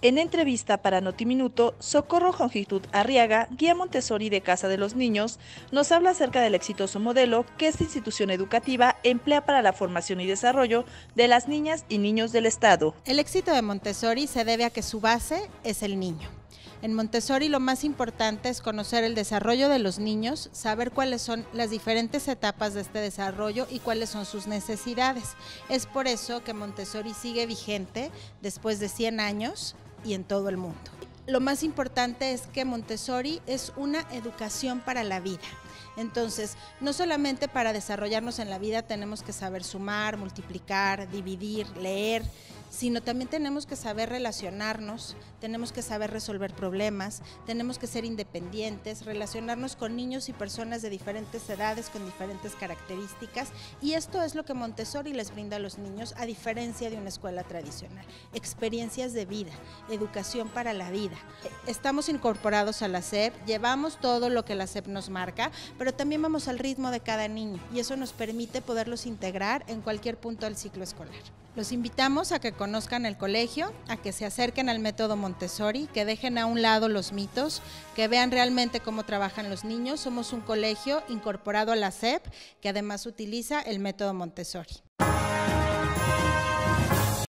En entrevista para Notiminuto, Socorro Jongitud Arriaga, guía Montessori de Casa de los Niños, nos habla acerca del exitoso modelo que esta institución educativa emplea para la formación y desarrollo de las niñas y niños del Estado. El éxito de Montessori se debe a que su base es el niño. En Montessori lo más importante es conocer el desarrollo de los niños, saber cuáles son las diferentes etapas de este desarrollo y cuáles son sus necesidades. Es por eso que Montessori sigue vigente después de 100 años y en todo el mundo. Lo más importante es que Montessori es una educación para la vida. Entonces, no solamente para desarrollarnos en la vida tenemos que saber sumar, multiplicar, dividir, leer, sino también tenemos que saber relacionarnos, tenemos que saber resolver problemas, tenemos que ser independientes, relacionarnos con niños y personas de diferentes edades, con diferentes características, y esto es lo que Montessori les brinda a los niños, a diferencia de una escuela tradicional. Experiencias de vida, educación para la vida. Estamos incorporados a la SEP, llevamos todo lo que la SEP nos marca, pero también vamos al ritmo de cada niño, y eso nos permite poderlos integrar en cualquier punto del ciclo escolar. Los invitamos a que conozcan el colegio, a que se acerquen al método Montessori, que dejen a un lado los mitos, que vean realmente cómo trabajan los niños. Somos un colegio incorporado a la SEP que además utiliza el método Montessori.